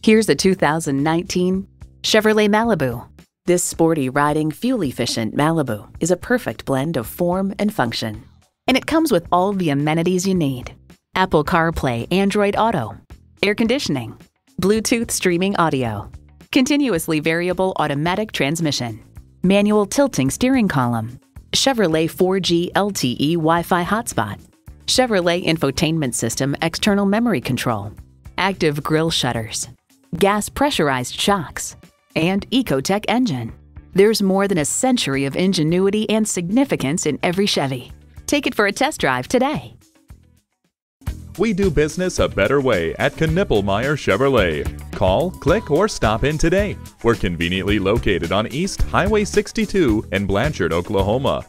Here's a 2019 Chevrolet Malibu. This sporty riding, fuel-efficient Malibu is a perfect blend of form and function. And it comes with all the amenities you need. Apple CarPlay Android Auto, air conditioning, Bluetooth streaming audio, continuously variable automatic transmission, manual tilting steering column, Chevrolet 4G LTE Wi-Fi hotspot, Chevrolet infotainment system external memory control, active grille shutters, gas pressurized shocks, and Ecotec engine. There's more than a century of ingenuity and significance in every Chevy. Take it for a test drive today. We do business a better way at Knippelmier Chevrolet. Call, click, or stop in today. We're conveniently located on East Highway 62 in Blanchard, Oklahoma.